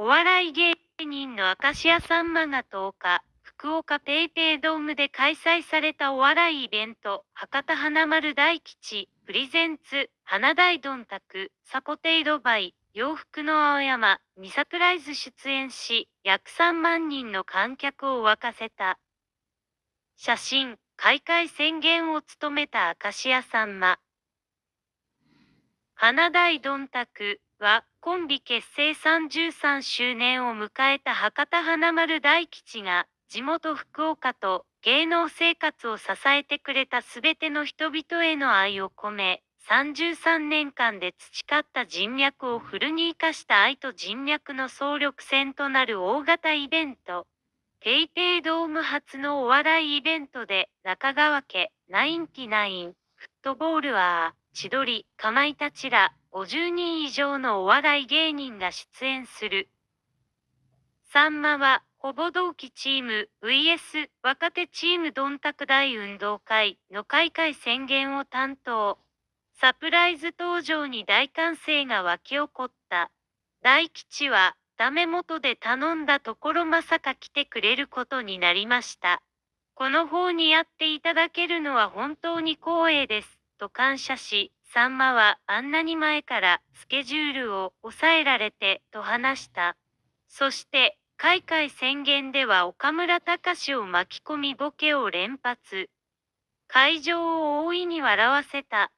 お笑い芸人の明石家さんまが10日、福岡ペイペイドームで開催されたお笑いイベント、博多華丸大吉、プレゼンツ、花大どんたく、サコテイドバイ、洋服の青山にサプライズ出演し、約3万人の観客を沸かせた。写真、開会宣言を務めた明石家さんま。花大どんたくは、コンビ結成33周年を迎えた博多華丸大吉が、地元福岡と芸能生活を支えてくれたすべての人々への愛を込め、33年間で培った人脈をフルに活かした愛と人脈の総力戦となる大型イベント。ペイペイドーム初のお笑いイベントで、中川家、ナインティナイン、フットボールアー、千鳥、かまいたちら、50人以上のお笑い芸人が出演する。さんまは、ほぼ同期チーム VS 若手チームどんたく大運動会の開会宣言を担当。サプライズ登場に大歓声が沸き起こった。大吉は、ダメ元で頼んだところまさか来てくれることになりました。この方にやっていただけるのは本当に光栄です。と感謝し、さんまはあんなに前からスケジュールを抑えられてと話した。そして、開会宣言では岡村隆史を巻き込みボケを連発。会場を大いに笑わせた。